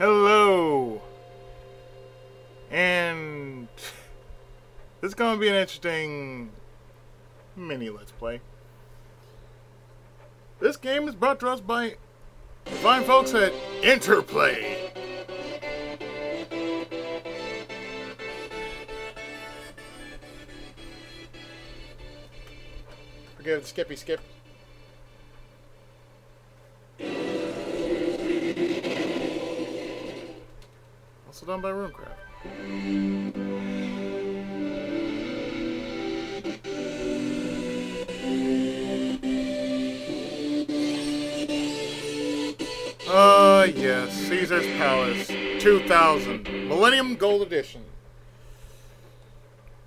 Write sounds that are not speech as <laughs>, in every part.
Hello! And this is going to be an interesting mini Let's Play. This game is brought to us by fine folks at Interplay. Forgive the skippy skip. Done by Runecraft. Uh, yes, Caesars Palace 2000 Millennium Gold Edition.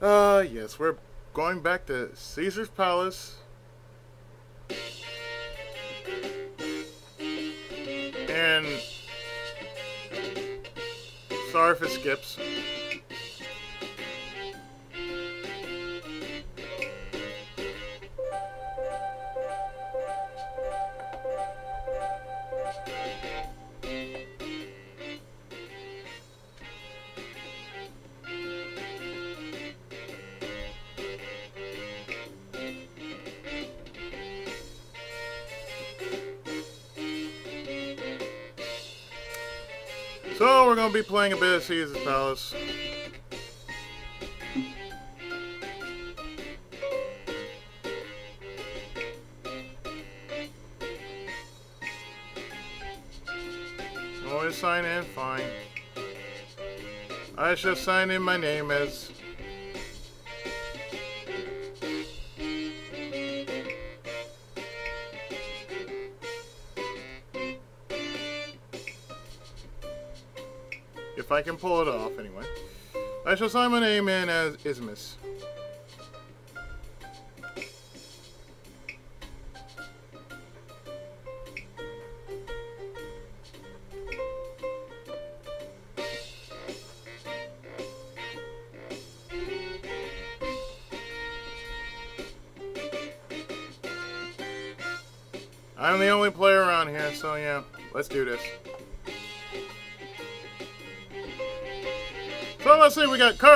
Uh, yes, we're going back to Caesars Palace. If skips. So we're gonna be playing a bit of Caesars Palace. Always sign in, fine. I shall sign in my name as I can pull it off, anyway. I shall sign my name in as Ismus.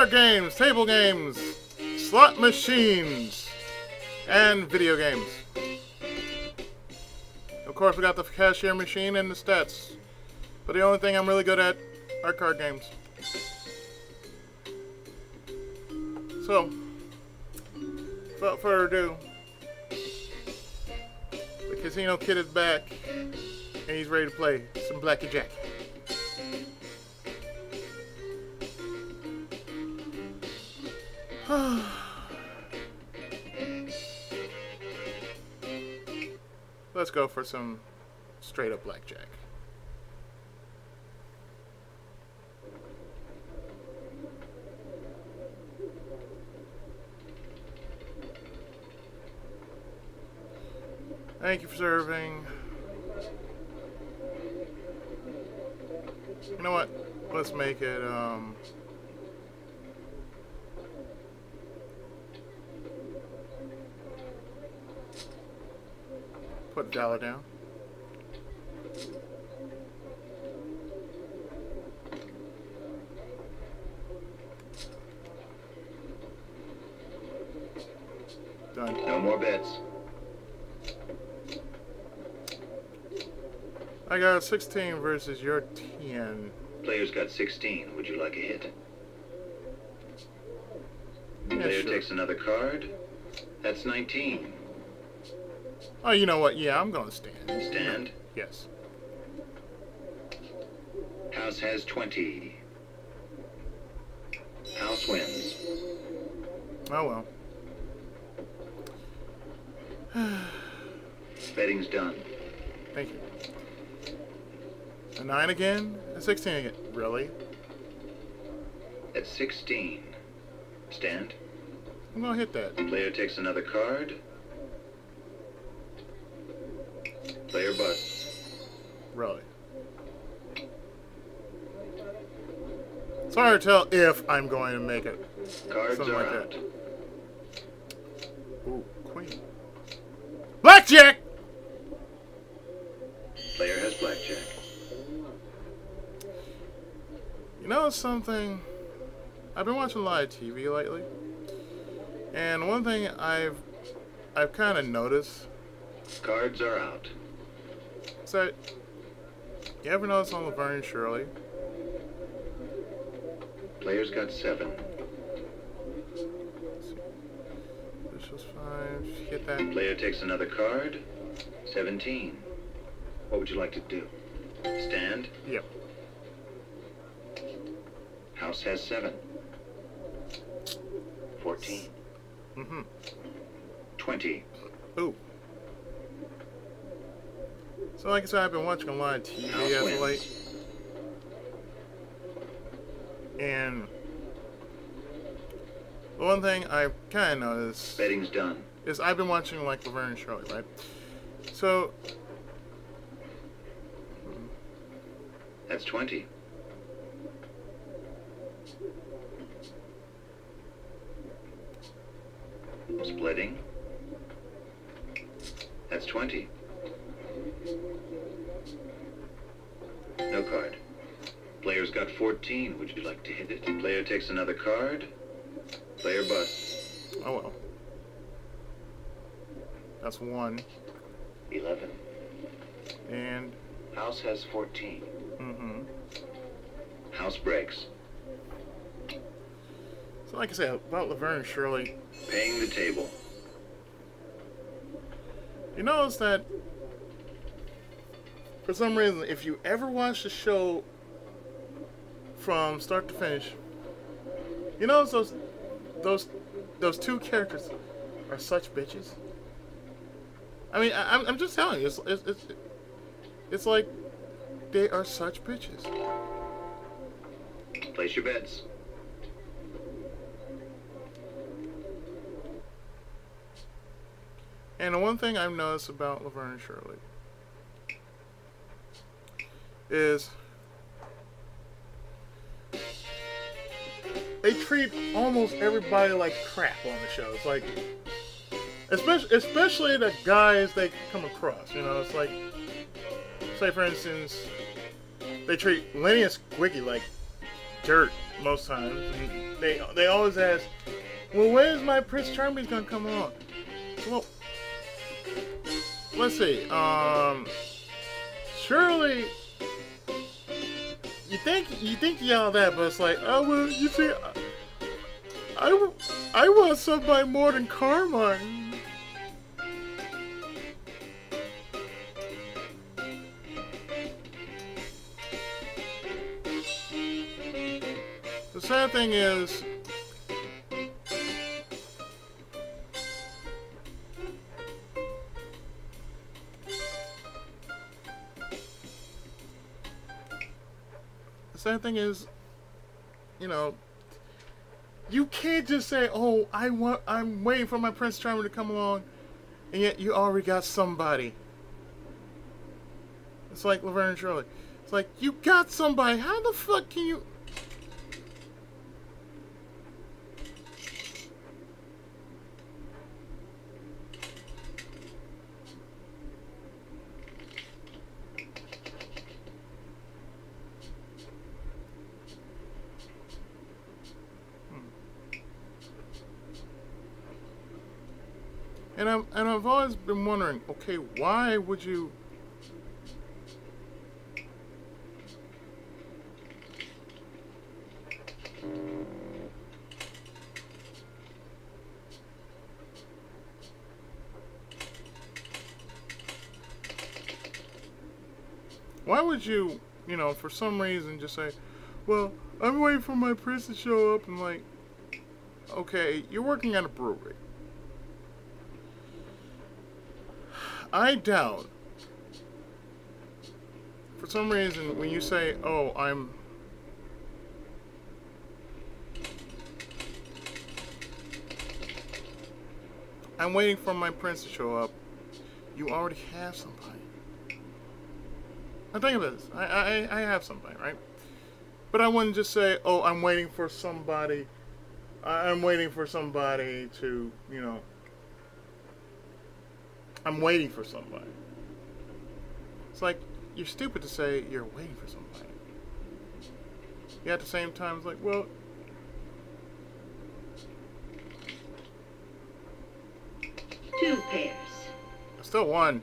Card games, table games, slot machines, and video games. Of course, we got the cashier machine and the stats. But the only thing I'm really good at are card games. So, without further ado, the casino kid is back, and he's ready to play some Blackie Jack. <sighs> Let's go for some straight up blackjack. Thank you for serving. You know what? Let's make it, um... A dollar down. Done. No more bets. I got 16 versus your 10. Player's got 16. Would you like a hit? Yeah, Player sure. takes another card. That's 19. Oh, you know what? Yeah, I'm gonna stand. Stand. Yes. House has 20. House wins. Oh well. <sighs> Betting's done. Thank you. A 9 again? A 16 again? Really? At 16. Stand. I'm gonna hit that. Player takes another card. Player busts. Really. It's hard to tell if I'm going to make it. Cards Something are like out. that. Ooh, queen. Blackjack! Player has blackjack. You know something. I've been watching a lot of TV lately, and one thing I've I've kind of noticed. Cards are out. So, you ever notice on Laverne and Shirley? Players got seven. This was five. Hit that. Player takes another card. 17. What would you like to do? Stand? Yep. House has seven. 14. Mm-hmm. 20. Ooh. So, like I said, I've been watching a lot of TV as of late, and the one thing I've kind of noticed Betting's done. is I've been watching like Laverne and Shirley, right? So, That's 20. Splitting. That's 20. No card. Player's got 14. Would you like to hit it? Player takes another card. Player busts. oh well. That's one, 11. and House has 14. mm-hmm. House breaks. So, like I said, about Laverne Shirley, Paying the table. You notice that for some reason, if you ever watch the show from start to finish, you know those those those two characters are such bitches. I mean, I, I'm I'm just telling you, it's it's it's, it's like they are such bitches. Place your bets. And the one thing I've noticed about Laverne and Shirley is they treat almost everybody like crap on the show. It's like, especially especially the guys they come across. You know, it's like, say for instance, they treat Lenny and Squiggy like dirt most times. And they they always ask, "Well, when is my Prince Charming gonna come on?" Well, let's see. Um, surely you think you think you all that, but it's like, oh well, you see, I, I, I want somebody more than Carmine. The sad thing is, thing is, you know, you can't just say, "Oh, I want, I'm waiting for my Prince Charming to come along," and yet you already got somebody. It's like Laverne and Shirley. It's like you got somebody. How the fuck can you? And I've and I've always been wondering, okay, why would you? Why would you, you know, for some reason just say, well, I'm waiting for my prince to show up and like, okay, you're working at a brewery. I doubt, for some reason, when you say, oh, I'm. I'm waiting for my prince to show up, you already have somebody. Now think about this. I, I, I have somebody, right? But I wouldn't just say, oh, I'm waiting for somebody. I'm waiting for somebody to, you know, I'm waiting for somebody. It's like you're stupid to say you're waiting for somebody. Yet at the same time, it's like, well, Two pairs. Still won.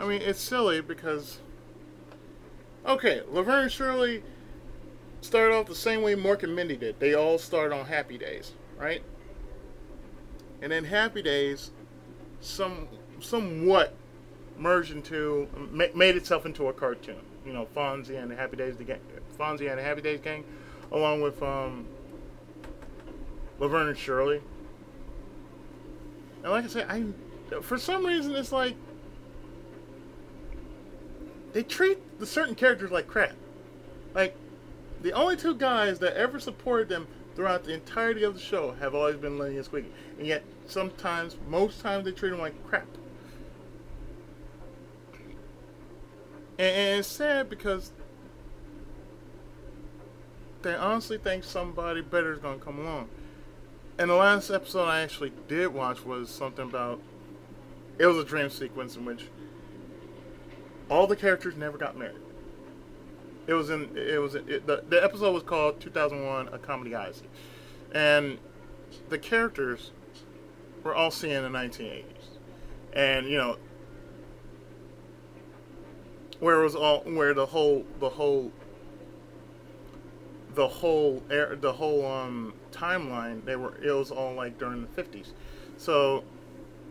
I mean, it's silly because. Okay, Laverne and Shirley started off the same way Mork and Mindy did. They all started on Happy Days, right? And then Happy Days, some somewhat merged into, made itself into a cartoon. You know, Fonzie and the Happy Days, the gang, Fonzie and the Happy Days gang, along with um, Laverne and Shirley. And like I said, I, for some reason, it's like they treat the certain characters like crap. Like the only two guys that ever supported them throughout the entirety of the show have always been Lenny and Squiggy, and yet sometimes, most times, they treat them like crap. And, it's sad because they honestly think somebody better is going to come along. And the last episode I actually did watch was something about. It was a dream sequence in which all the characters never got married. It was in. It was it, the the episode was called 2001: A Comedy Odyssey, and the characters were all seen in the 1980s, and you know where it was all where the whole the whole the whole air the whole um timeline they were it was all like during the 50s so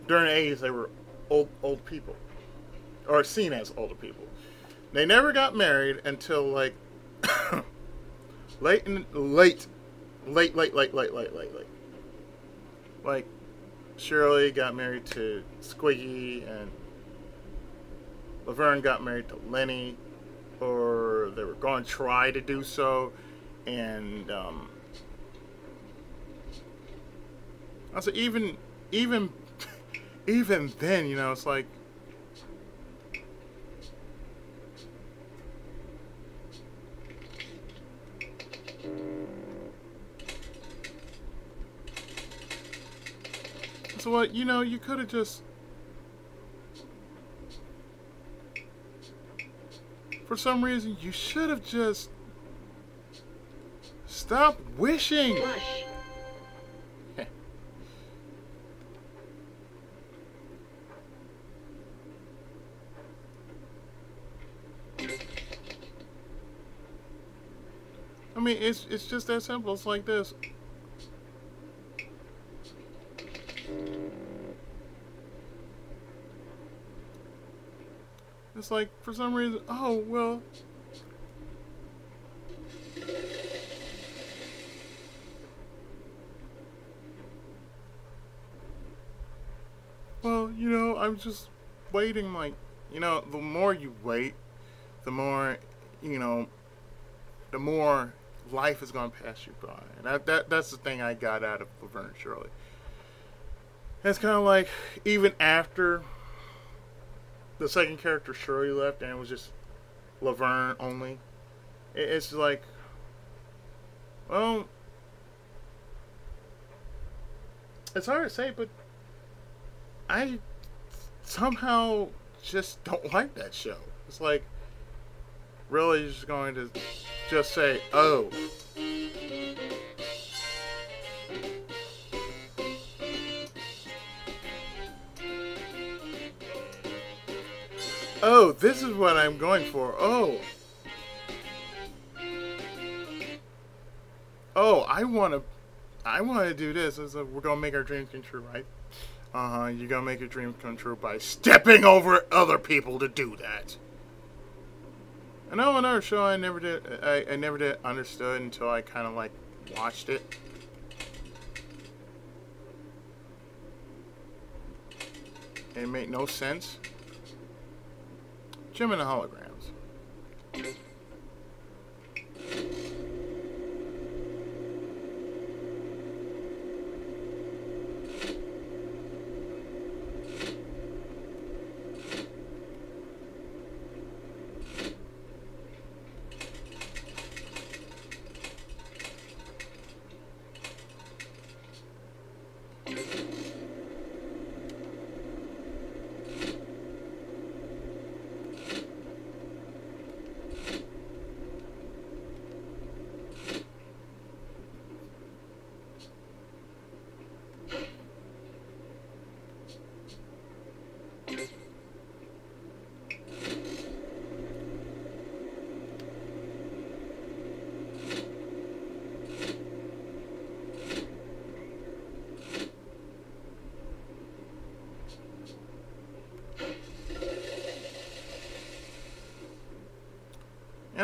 during the 80s they were old old people or seen as older people they never got married until like <coughs> late in late late late late late late late late like Shirley got married to Squiggy and Laverne got married to Lenny, or they were going to try to do so, and um, I said even even <laughs> even then, you know, it's like. So what you know, you could have just for some reason, you should have just stopped wishing. Flush. <laughs> I mean, it's it's just that simple. It's like this. It's like for some reason, oh well. Well, you know, I'm just waiting. Like, you know, the more you wait, the more, you know, the more life is gonna pass you by. And that, that that's the thing I got out of Laverne Shirley. It's kind of like even after the second character Shirley left and it was just Laverne only. It's like, well, it's hard to say, but I somehow just don't like that show. It's like really just going to just say, oh. Oh, this is what I'm going for. Oh. Oh, I want to I want to do this. It's like, we're going to make our dreams come true, right? Uh-huh. You're going to make your dreams come true by stepping over other people to do that. I know another show I never did I, I never did understood until I kind of like watched it. It made no sense. Jem and the Holograms.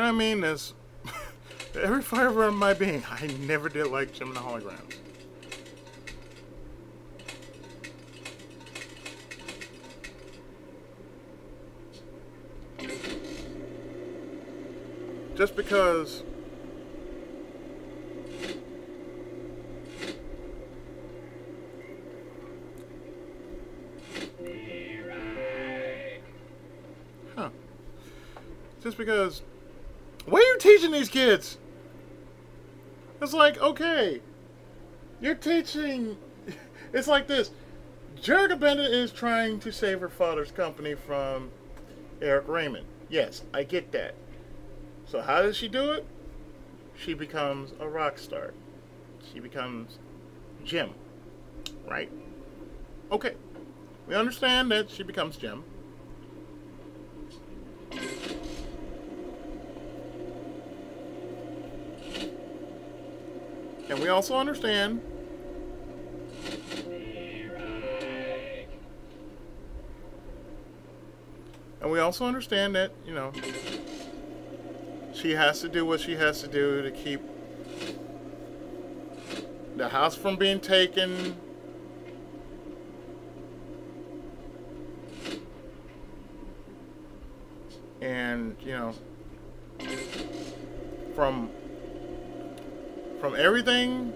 And I mean is, <laughs> Every fiber of my being, I never did like the Holograms. Just because Huh. Just because what teaching these kids? It's like, okay, you're teaching. <laughs> It's like this. Jerrica Benton is trying to save her father's company from Eric Raymond. Yes, I get that. So how does she do it? She becomes a rock star. She becomes Jem, Right? Okay. We understand that she becomes Jem. And we also understand And we also understand that, you know, she has to do what she has to do to keep the house from being taken. And, you know, from from everything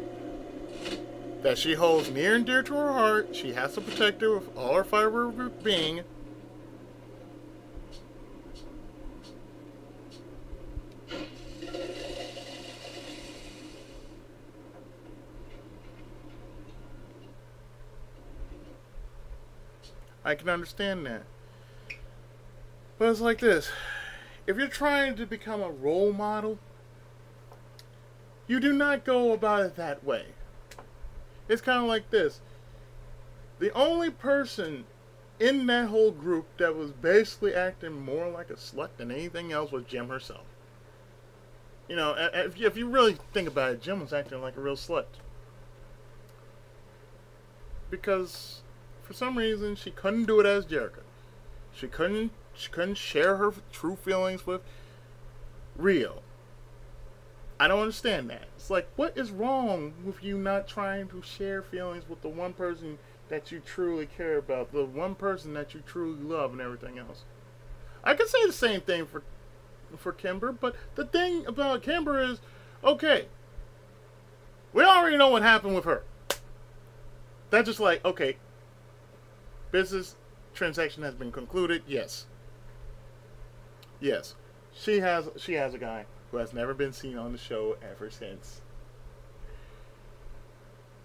that she holds near and dear to her heart, she has to protect her with all her fiber being. I can understand that. But it's like this. If you're trying to become a role model, you do not go about it that way. It's kind of like this. The only person in that whole group that was basically acting more like a slut than anything else was Jem herself. You know, if you, really think about it, Jem was acting like a real slut. Because for some reason she couldn't do it as Jerrica. She couldn't she couldn't share her true feelings with Rio. I don't understand that. It's like, what is wrong with you not trying to share feelings with the one person that you truly care about, the one person that you truly love, and everything else? I can say the same thing for for Kimber, but the thing about Kimber is, okay, we already know what happened with her. That's just like, okay, business transaction has been concluded. Yes. Yes. She has she has a guy who has never been seen on the show ever since.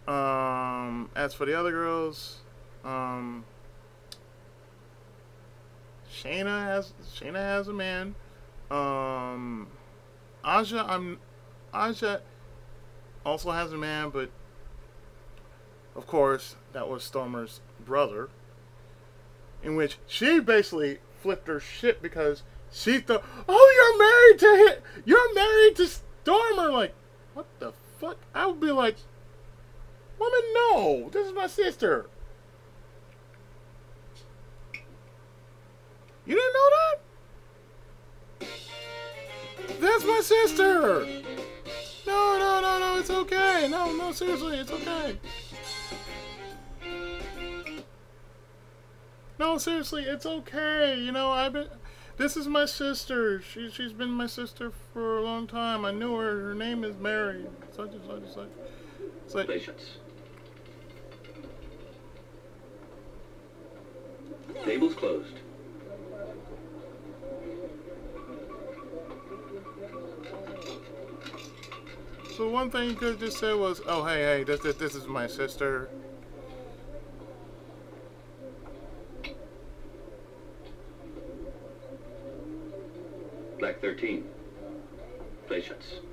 Um, as for the other girls, um, Shana has Shana has a man. Um, Aja, I'm Aja also has a man, but of course that was Stormer's brother. In which she basically flipped her shit because she thought, "Oh, you're married to him. You're married to Stormer." Like, what the fuck? I would be like, "Woman, no. This is my sister." You didn't know that? That's my sister. No, no, no, no. It's okay. No, no. Seriously, it's okay. No, seriously, it's okay. You know, I've been. This is my sister. She she's been my sister for a long time. I knew her. Her name is Mary. Such and such and such. It's like Patience. Table's closed. so. One thing you could just say was, "Oh, hey, hey, this this this is my sister." Black 13. Patience.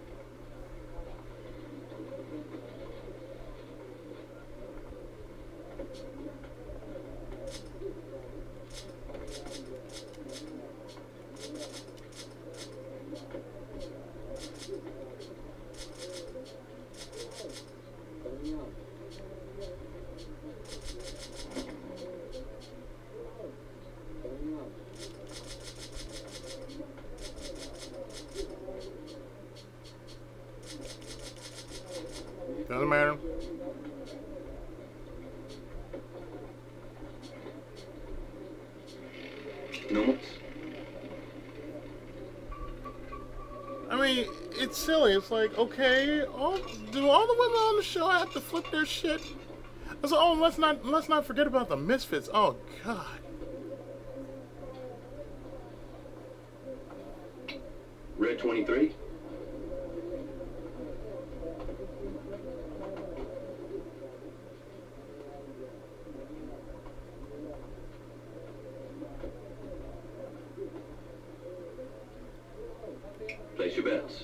Doesn't matter. No. I mean, it's silly. It's like, okay, all, do all the women on the show have to flip their shit? Like, oh, let's not let's not forget about the misfits. Oh God. Red 23. Place your bets.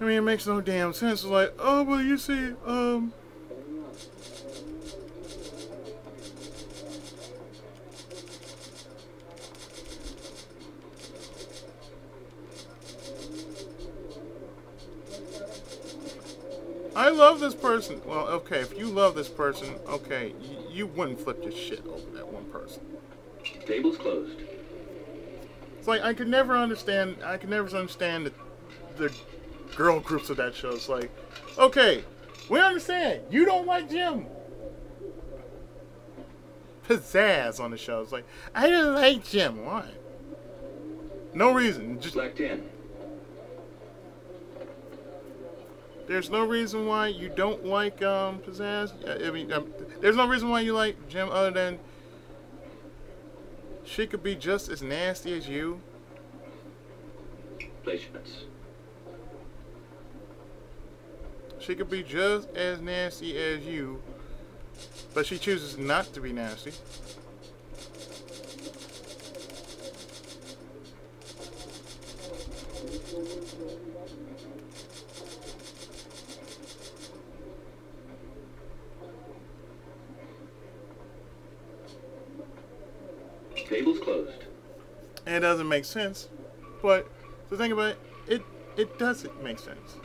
I mean, it makes no damn sense. It's like, oh, well, you see, um. I love this person. Well, okay, if you love this person, okay, you, you wouldn't flip your shit over that one person. Tables closed. It's like I could never understand. I could never understand the, the girl groups of that show. It's like, okay, we understand you don't like Jem. Pizzazz on the show. It's like I don't like Jem. Why? No reason. Just Black 10. there's no reason why you don't like um Pizzazz. I mean, um, there's no reason why you like Jem other than she could be just as nasty as you. Place your bets. She could be just as nasty as you, but she chooses not to be nasty. Tables closed. And it doesn't make sense, but the thing about it, it, it doesn't make sense.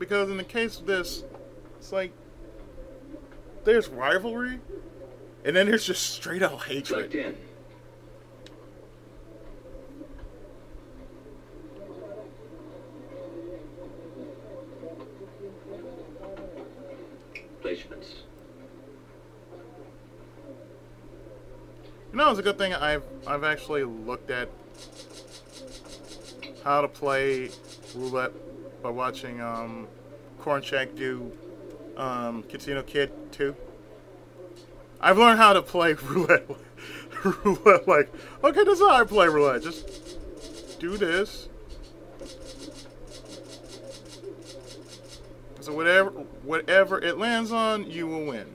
Because in the case of this, it's like there's rivalry, and then there's just straight out hatred. 10. Place your. You know, it's a good thing I've I've actually looked at how to play roulette by watching um, Kornchak do um, Casino Kid 2. I've learned how to play <laughs> roulette. roulette like, okay, this is how I play roulette. Just do this. So whatever whatever it lands on, you will win.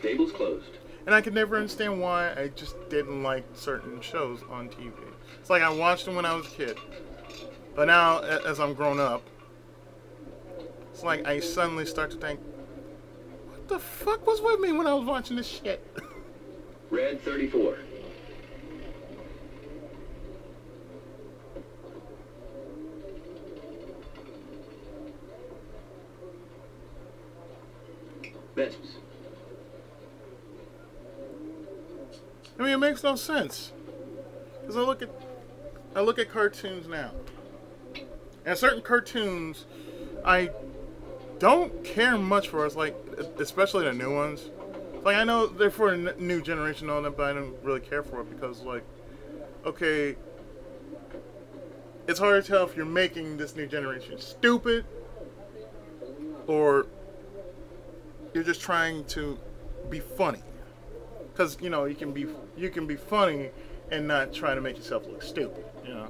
Tables closed. And I could never understand why I just didn't like certain shows on TV. It's like I watched them when I was a kid. But now, as I'm grown up, it's like I suddenly start to think, what the fuck was with me when I was watching this shit? <laughs> Red 34. Bets. I mean, it makes no sense. Because I look at, I look at cartoons now, and certain cartoons, I don't care much for. It's like, especially the new ones. Like I know they're for a new generation, and all that, but I don't really care for it because, like, okay, it's hard to tell if you're making this new generation stupid or you're just trying to be funny because you know you can be you can be funny and not try to make yourself look stupid. You know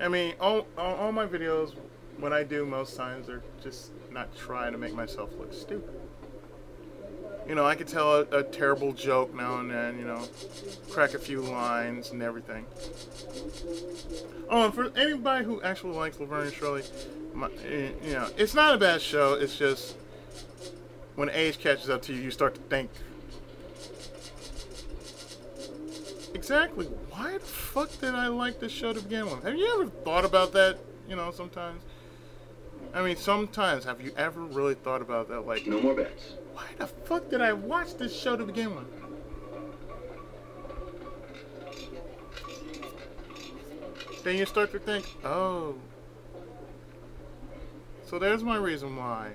i mean all, all, all my videos what i do most times are just not trying to make myself look stupid. You know i could tell a, a terrible joke now and then you know crack a few lines and everything. Oh and for anybody who actually likes laverne and shirley my, eh, you know it's not a bad show. It's just when age catches up to you, you start to think, exactly, why the fuck did I like this show to begin with? Have you ever thought about that? You know, sometimes. I mean, sometimes have you ever really thought about that? Like, No more bets. why the fuck did I watch this show to begin with? Then you start to think, oh. So there's my reason why.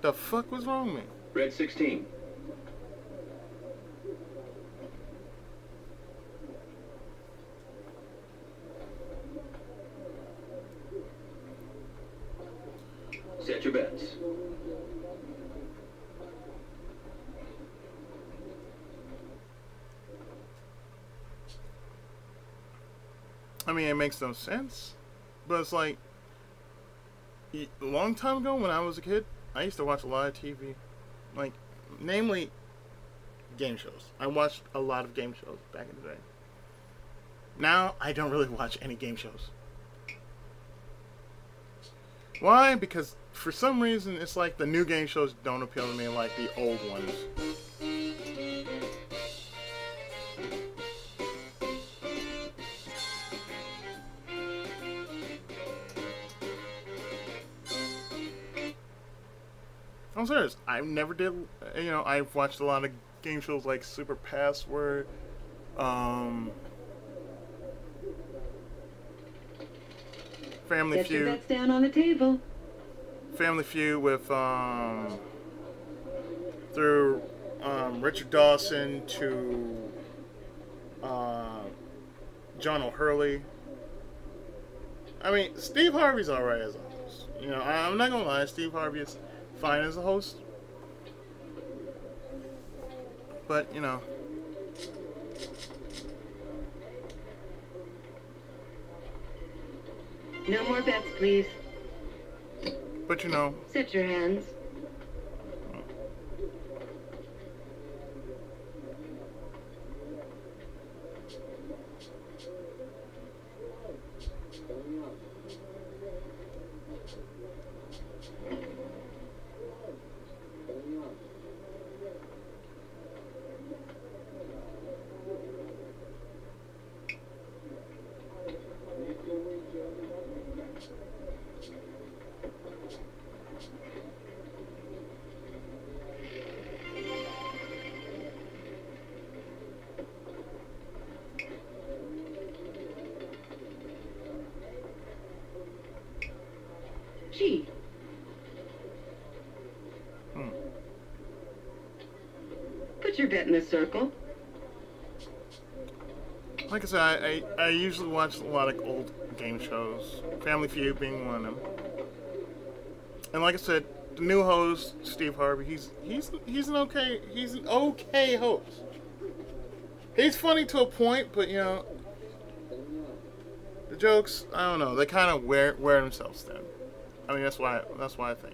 The fuck was wrong with me? Red 16. Set your bets. I mean, it makes no sense. But it's like, a long time ago when I was a kid, I used to watch a lot of TV. Like, namely, game shows. I watched a lot of game shows back in the day. Now, I don't really watch any game shows. Why? Because for some reason, it's like the new game shows don't appeal to me like the old ones. I'm serious. I never did. You know, I've watched a lot of game shows like Super Password, um, Family Get your Feud, bets down on the table. Family Feud with um, through um, Richard Dawson to uh, John O'Hurley. I mean, Steve Harvey's alright as a host. You know, I, I'm not gonna lie, Steve Harvey is fine as a host. But you know, No more bets, please. but you know, Set your hands. G. hmm. Bet in the circle. like I said, I, I, I usually watch a lot of old game shows. Family Feud being one of them. And like I said, the new host, Steve Harvey, he's he's he's an okay he's an okay host. He's funny to a point, but you know, the jokes I don't know they kind of wear wear themselves thin. I mean that's why that's why I think.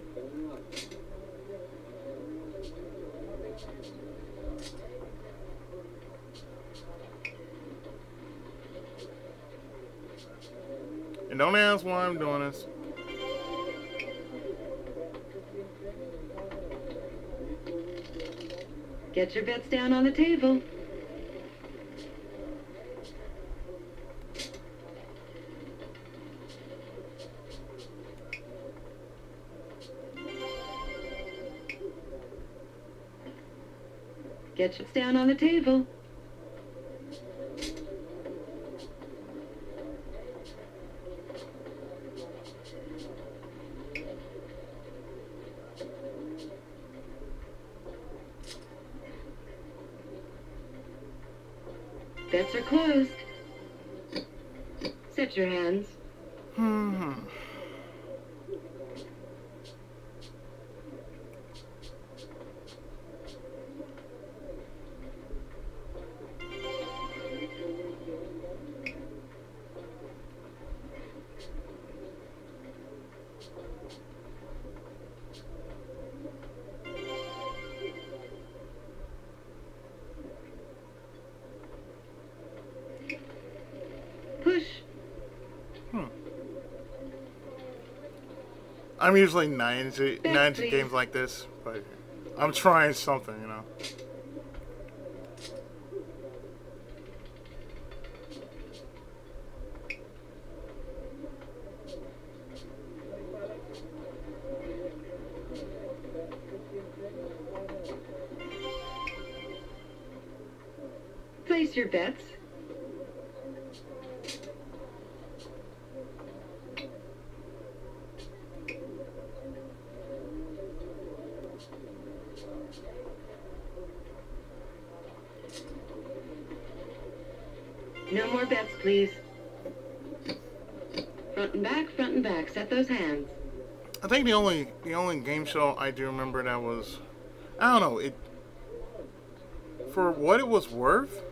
Bets down on the table. Get your down on the table. Bets are closed. Set your hands. I'm usually nine to nine to games like this, but I'm trying something, you know. No more bets, please. Front and back, front and back. Set those hands. I think the only the only game show I do remember that was I don't know, it for what it was worth.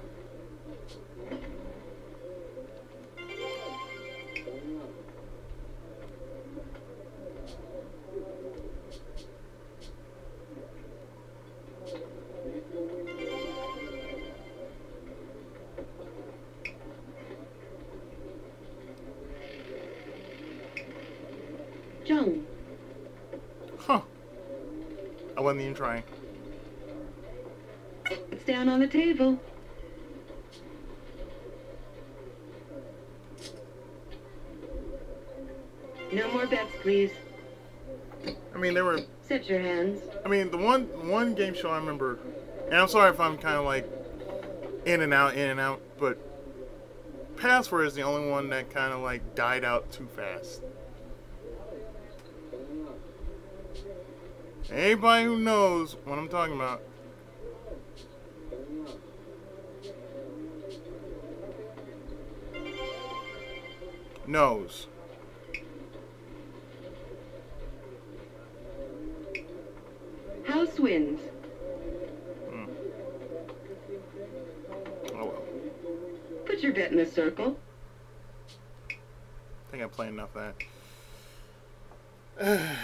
Show I remember, and I'm sorry if I'm kind of like in and out, in and out, but Password is the only one that kind of like died out too fast. Anybody who knows what I'm talking about. Knows. House wins. Oh well. Put your in a circle. I think I played enough of that.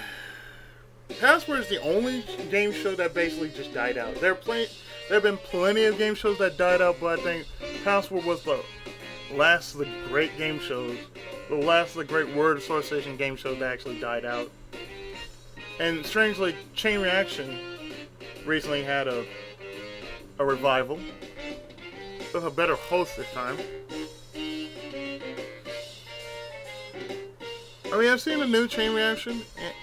<sighs> Password is the only game show that basically just died out. There plenty, there have been plenty of game shows that died out, but I think Password was the last of the great game shows, the last of the great word association game shows that actually died out. And strangely, Chain Reaction recently had a a revival with a better host this time. I mean, I've seen the new Chain Reaction, and,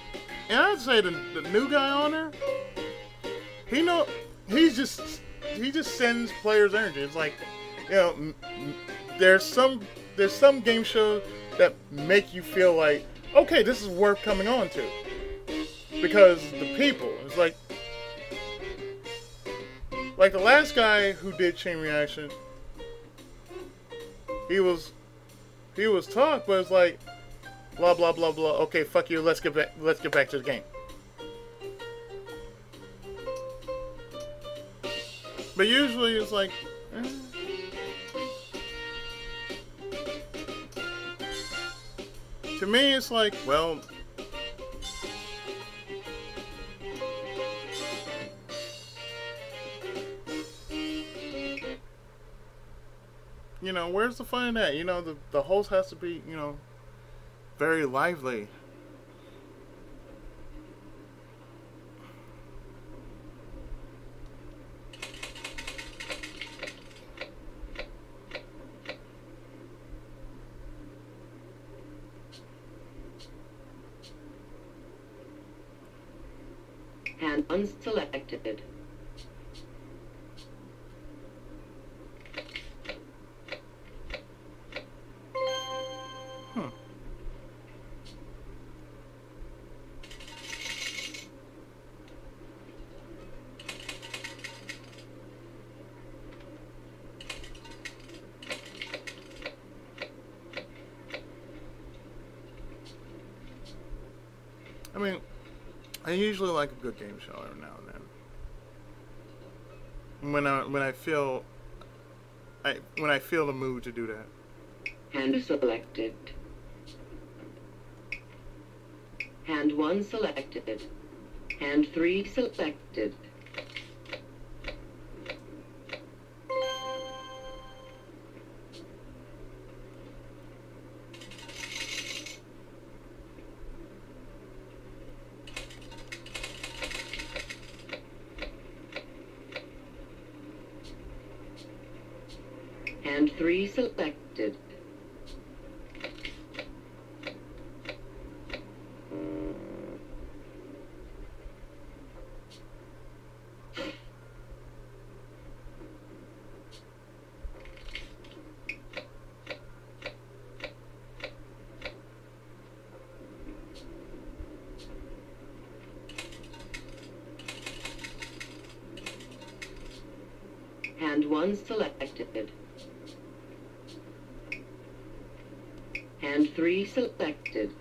and I'd say the, the new guy on there, he know, he's just, he just sends players energy. It's like, you know, there's some, there's some game shows that make you feel like, okay, this is worth coming on to, because the people. It's like, like the last guy who did Chain Reaction, he was, he was talk, but it's like blah blah blah blah. Okay, fuck you. Let's get back. Let's get back to the game. But usually it's like. eh. To me, it's like, well. You know, where's the fun in that? You know, the, the host has to be, you know, very lively. Hand unselected. Huh. I mean, I usually like a good game show every now and then. When I when I feel, I when I feel the mood to do that. Hand selected. Hand one selected. Hand three selected. Hand three selected. Hand 1 selected. Hand 3 selected.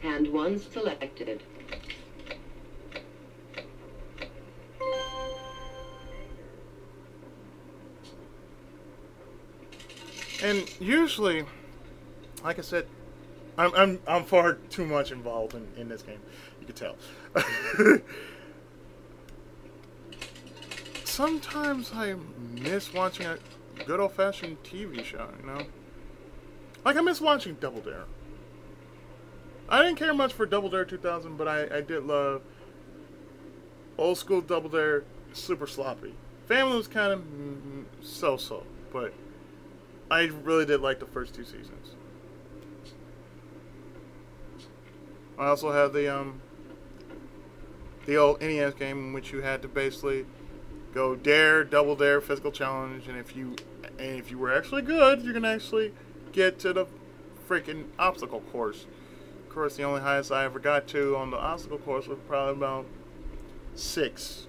Hand 1 selected. And usually, like I said, I'm I'm I'm far too much involved in, in this game. You can tell. <laughs> Sometimes I miss watching a good old fashioned TV show, you know? Like I miss watching Double Dare. I didn't care much for Double Dare 2000, but I, I did love old school Double Dare super sloppy. Family was kind of so so, but I really did like the first two seasons. I also had the um the old NES game in which you had to basically go dare, double dare, physical challenge, and if you and if you were actually good, you can actually get to the freaking obstacle course. Of course, the only highest I ever got to on the obstacle course was probably about six.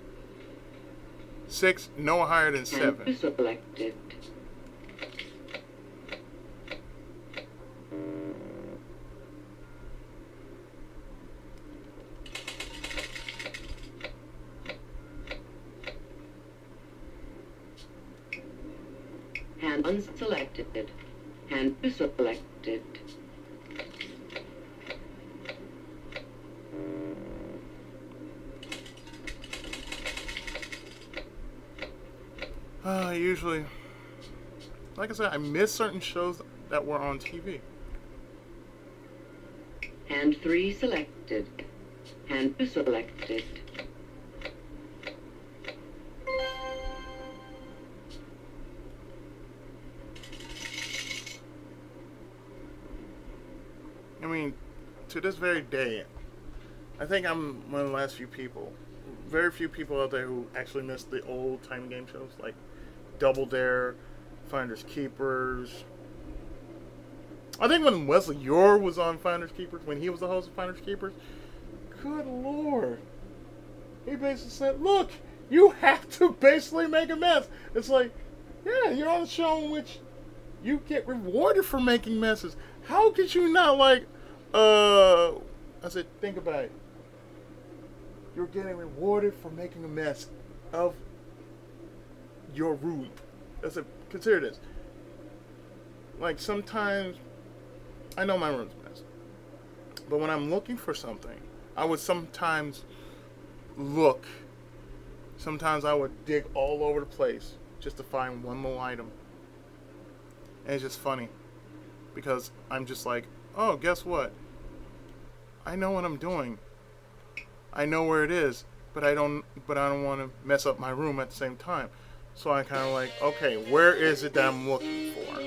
Six, no higher than seven. 2 selected. Hand 1 selected. Hand 2 selected. Uh, usually, like I said, I miss certain shows that were on TV. Hand 3 selected. Hand 2 selected. I mean, to this very day, I think I'm one of the last few people, very few people out there who actually miss the old time game shows like Double Dare, Finders Keepers. I think when Wesley Eure was on Finders Keepers, when he was the host of Finders Keepers, good lord. He basically said, look, you have to basically make a mess. It's like, yeah, you're on a show in which you get rewarded for making messes. How could you not like uh I said think about it. You're getting rewarded for making a mess of your room. I said consider this. Like sometimes I know my room's a mess. But when I'm looking for something, I would sometimes look. Sometimes I would dig all over the place just to find one little item. And it's just funny because I'm just like, oh, guess what? I know what I'm doing. I know where it is, but I don't. But I don't want to mess up my room at the same time. So I kind of like, okay, where is it that I'm looking for?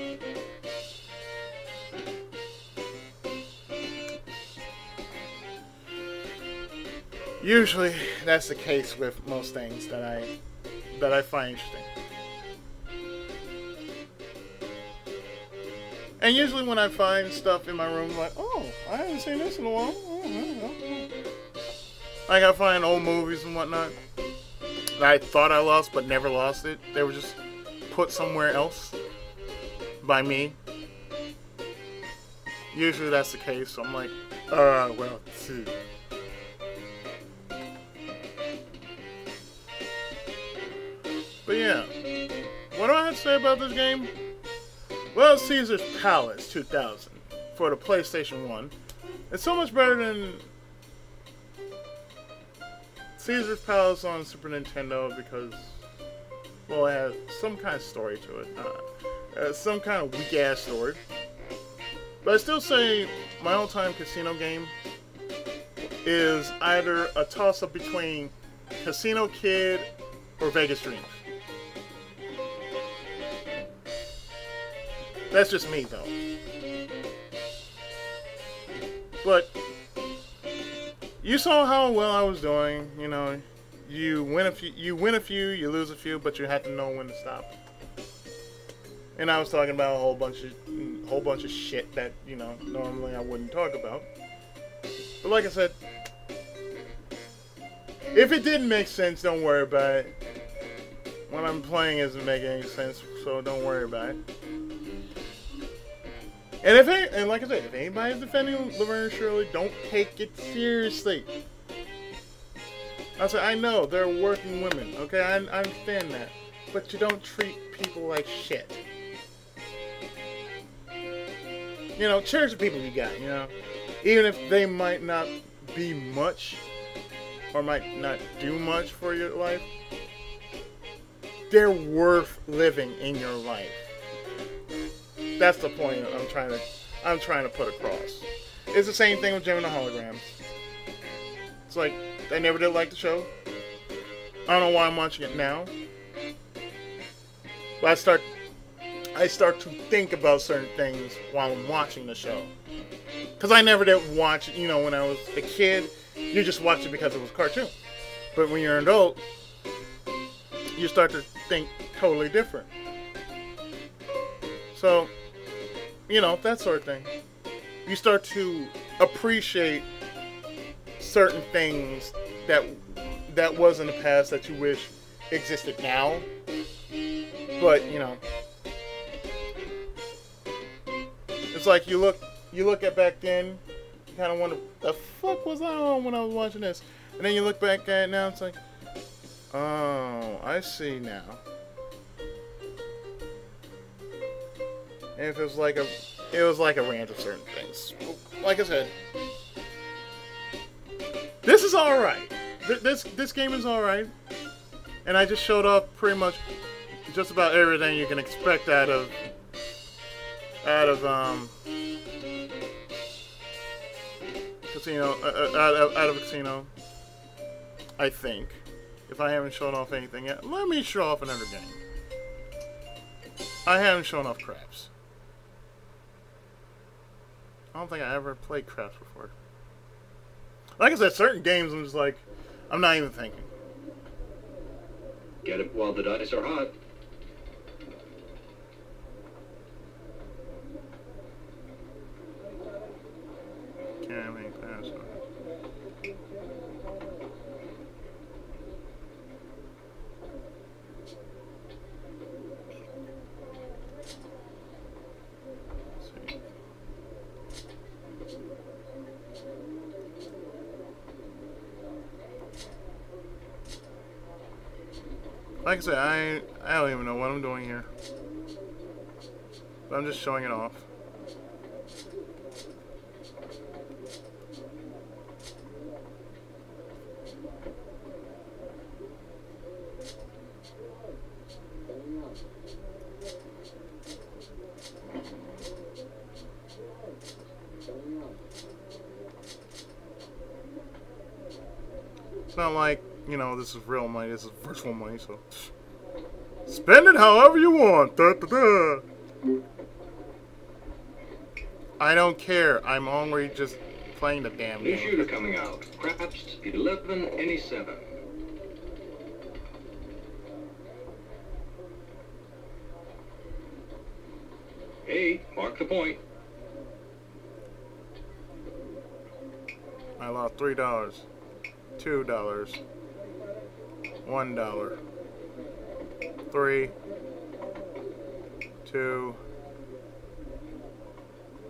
Usually, that's the case with most things that I that I find interesting. And usually when I find stuff in my room, I'm like, oh, I haven't seen this in a while. Oh. Like I find old movies and whatnot that I thought I lost but never lost it. They were just put somewhere else by me. Usually that's the case, so I'm like, uh, well, see. But yeah, what do I have to say about this game? Well, Caesars Palace 2000 for the PlayStation 1. It's so much better than Caesars Palace on Super Nintendo because, well, it has some kind of story to it. Uh, some kind of weak ass story. But I still say my all time casino game is either a toss up between Casino Kid or Vegas Dreams. That's just me, though. But you saw how well I was doing. You know, you win a few, you win a few, you lose a few, but you have to know when to stop. And I was talking about a whole bunch of, whole bunch of shit that you know normally I wouldn't talk about. But like I said, if it didn't make sense, don't worry about it. what I'm playing isn't making any sense, so don't worry about it. And if and like I said, if anybody's defending Laverne Shirley, don't take it seriously. I said, I know they're working women, okay? I, I understand that, but you don't treat people like shit. You know, cherish the people you got. You know, even if they might not be much or might not do much for your life, they're worth living in your life. That's the point I'm trying to I'm trying to put across. It's the same thing with Jem and the Holograms. It's like I never did like the show. I don't know why I'm watching it now. But I start I start to think about certain things while I'm watching the show. Cause I never did watch, you know, when I was a kid, you just watched it because it was cartoon. But when you're an adult, you start to think totally different. So, you know, that sort of thing. You start to appreciate certain things that that was in the past that you wish existed now. But, you know, it's like you look you look at back then, you kind of wonder the fuck was I on when I was watching this, and then you look back at it now, it's like, oh, I see now. If it was like a, it was like a rant of certain things. Like I said, this is all right. This this game is all right, and I just showed off pretty much just about everything you can expect out of out of um casino uh, uh, out, of, out of a casino. I think. If I haven't shown off anything yet, let me show off another game. I haven't shown off Craps. I don't think I ever played Craps before. Like I said, certain games I'm just like, I'm not even thinking. Get it while the dice are hot. Can't that. So. see. Like I said, I I don't even know what I'm doing here. But I'm just showing it off. It's not like, you know, this is real money, this is virtual money, so spend it however you want. Da, da, da. I don't care. I'm only just playing the damn New game. shooter coming out. Craps 11 any 7. Hey, mark the point. I lost three dollars, two dollars, one dollar, three, two,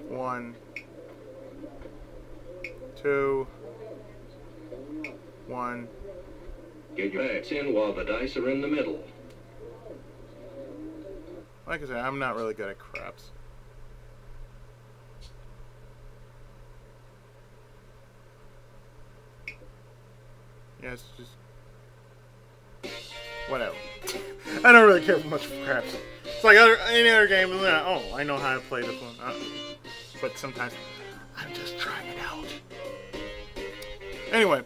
one, two, one. Get your bets in while the dice are in the middle. Like I said, I'm not really good at craps. Yeah, it's just whatever. I don't really care for much for craps. It's like other any other game. Oh, I know how to play this one, uh, but sometimes I'm just trying it out. Anyway,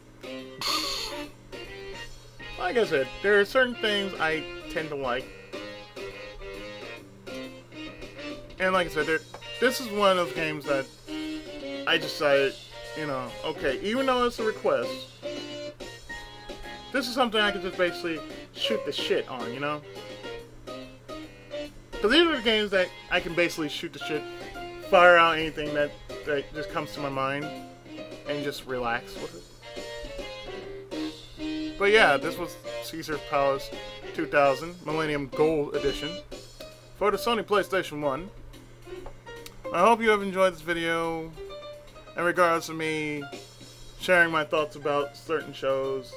like I said, there are certain things I tend to like. And like I said, there, this is one of those games that I decided, you know, okay, even though it's a request, this is something I can just basically shoot the shit on, you know? Because these are the games that I can basically shoot the shit, fire out anything that, that just comes to my mind, and just relax with it. But yeah, this was Caesars Palace 2000 Millennium Gold Edition for the Sony PlayStation 1. I hope you have enjoyed this video in regards to me sharing my thoughts about certain shows,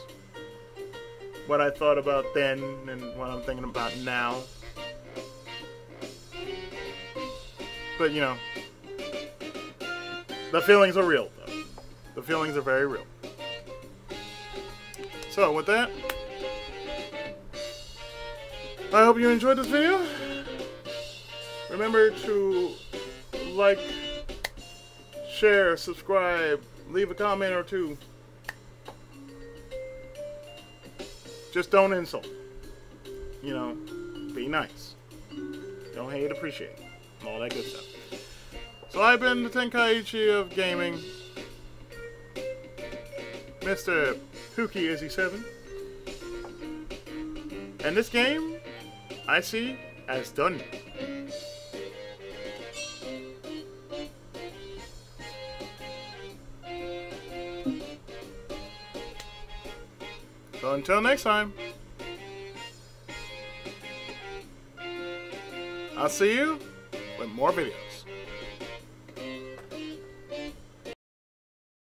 what I thought about then and what I'm thinking about now. But you know, the feelings are real though. The feelings are very real. So with that, I hope you enjoyed this video. Remember to like, share, subscribe, leave a comment or two. Just don't insult. You know, be nice. Don't hate, appreciate. All that good stuff. So I've been the Tenkaichi of gaming. Mr. Pookie Izzy 7. And this game, I see as done. So until next time, I'll see you with more videos.